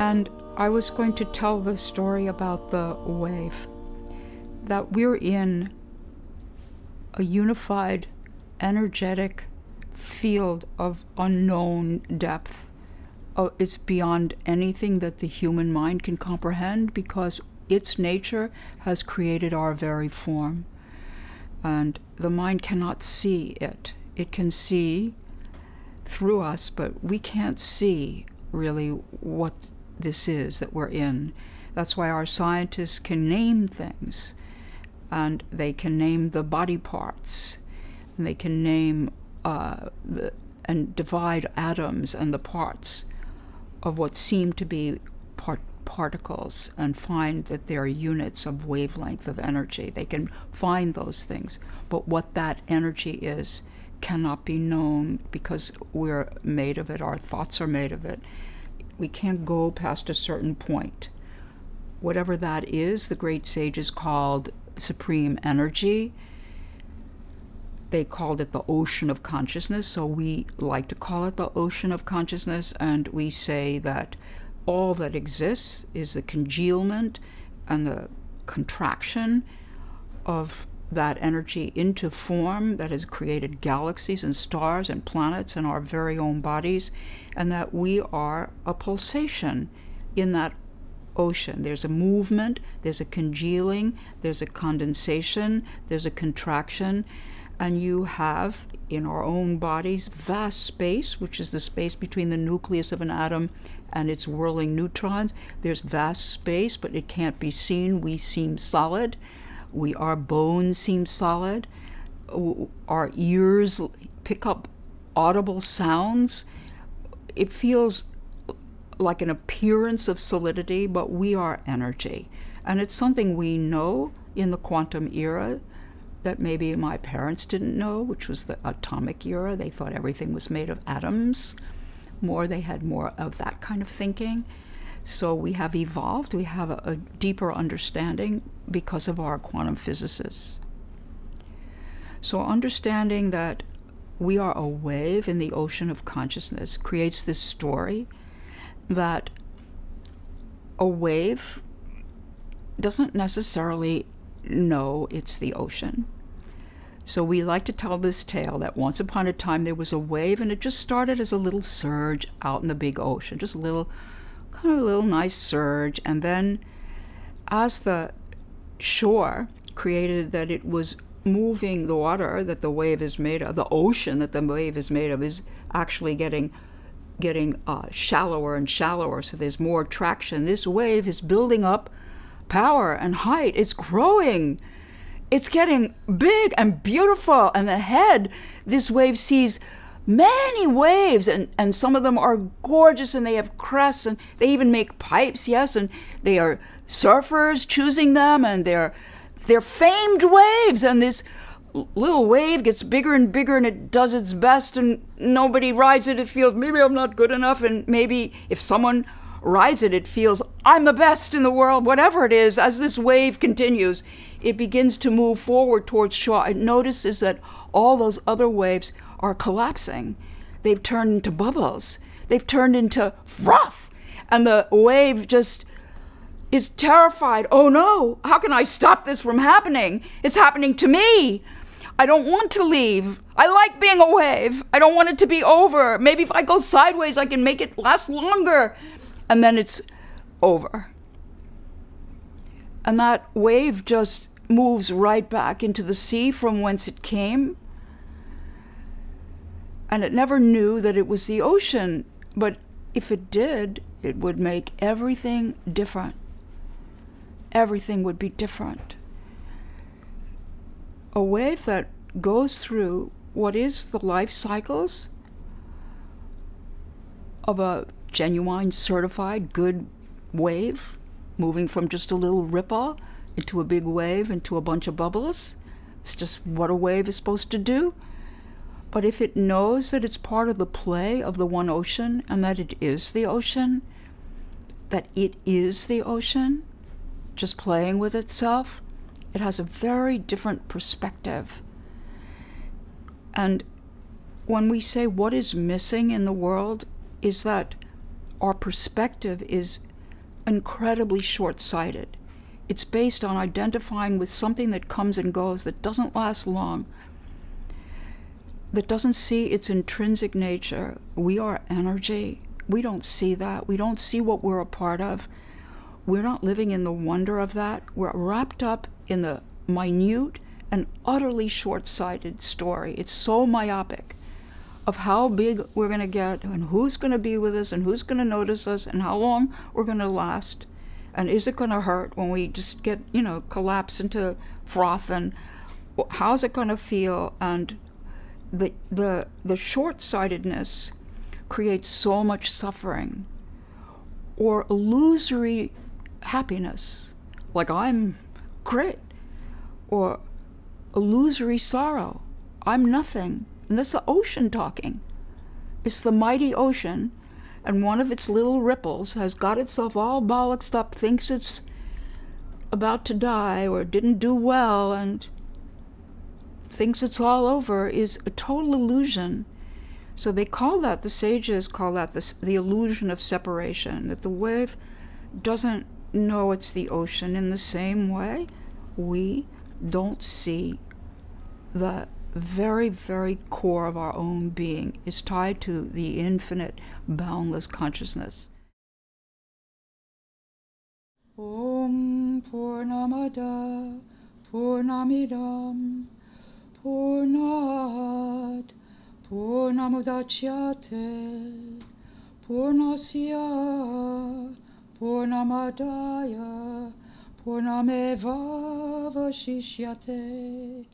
And I was going to tell the story about the wave that we're in a unified, energetic field of unknown depth. Uh, it's beyond anything that the human mind can comprehend because its nature has created our very form. And the mind cannot see it. It can see through us, but we can't see really what this is that we're in. That's why our scientists can name things and they can name the body parts and they can name uh, the, and divide atoms and the parts of what seem to be part particles and find that they're units of wavelength of energy. They can find those things, but what that energy is cannot be known because we're made of it, our thoughts are made of it. We can't go past a certain point. Whatever that is, the great sages called supreme energy. They called it the ocean of consciousness, so we like to call it the ocean of consciousness, and we say that all that exists is the congealment and the contraction of that energy into form that has created galaxies and stars and planets and our very own bodies, and that we are a pulsation in that ocean. There's a movement, there's a congealing, there's a condensation, there's a contraction, and you have in our own bodies vast space, which is the space between the nucleus of an atom and its whirling neutrons. There's vast space, but it can't be seen. We seem solid. We our bones seem solid. Our ears pick up audible sounds. It feels like an appearance of solidity, but we are energy. And it's something we know in the quantum era that maybe my parents didn't know, which was the atomic era. They thought everything was made of atoms. More, they had more of that kind of thinking. So we have evolved, we have a, a deeper understanding because of our quantum physicists. So understanding that we are a wave in the ocean of consciousness creates this story that a wave doesn't necessarily know it's the ocean. So we like to tell this tale that once upon a time there was a wave and it just started as a little surge out in the big ocean, just a little, kind of a little nice surge. And then as the shore created that it was moving the water that the wave is made of, the ocean that the wave is made of, is actually getting getting uh, shallower and shallower, so there's more traction. This wave is building up power and height. It's growing. It's getting big and beautiful. And ahead, this wave sees many waves, and, and some of them are gorgeous and they have crests and they even make pipes, yes, and they are surfers choosing them and they're they're famed waves and this little wave gets bigger and bigger and it does its best and nobody rides it. It feels maybe i'm not good enough and maybe if someone rides it it feels i'm the best in the world whatever it is. As this wave continues it begins to move forward towards shore. It notices that all those other waves are collapsing they've turned into bubbles they've turned into froth and the wave just is terrified oh no how can i stop this from happening it's happening to me I don't want to leave. I like being a wave. I don't want it to be over. Maybe if I go sideways, I can make it last longer. And then it's over. And that wave just moves right back into the sea from whence it came. And it never knew that it was the ocean. But if it did, it would make everything different. Everything would be different a wave that goes through what is the life cycles of a genuine, certified, good wave, moving from just a little ripple into a big wave into a bunch of bubbles. It's just what a wave is supposed to do. But if it knows that it's part of the play of the one ocean and that it is the ocean, that it is the ocean, just playing with itself, it has a very different perspective. And when we say what is missing in the world, is that our perspective is incredibly short sighted. It's based on identifying with something that comes and goes, that doesn't last long, that doesn't see its intrinsic nature. We are energy. We don't see that. We don't see what we're a part of. We're not living in the wonder of that. We're wrapped up in the minute and utterly short sighted story. It's so myopic of how big we're going to get and who's going to be with us and who's going to notice us and how long we're going to last. And is it going to hurt when we just get, you know, collapse into froth and how's it going to feel? And the, the, the short sightedness creates so much suffering or illusory happiness, like I'm great, or illusory sorrow, I'm nothing. And that's the ocean talking. It's the mighty ocean, and one of its little ripples has got itself all bollocksed up, thinks it's about to die or didn't do well, and thinks it's all over, is a total illusion. So they call that, the sages call that the, the illusion of separation, that the wave doesn't know it's the ocean in the same way we don't see the very, very core of our own being is tied to the infinite, boundless consciousness. Om Purnamadah Purnamidam Purnat Purnamudachyate Purnasya Purnamadaya Purnameva Vashishyate